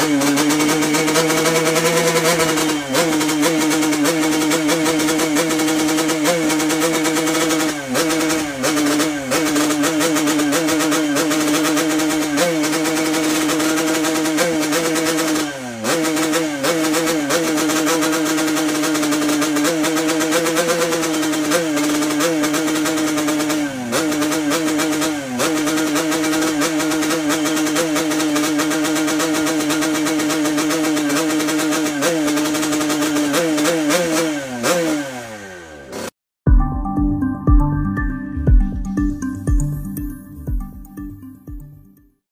Mm-hmm.